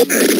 Hey, hey, hey.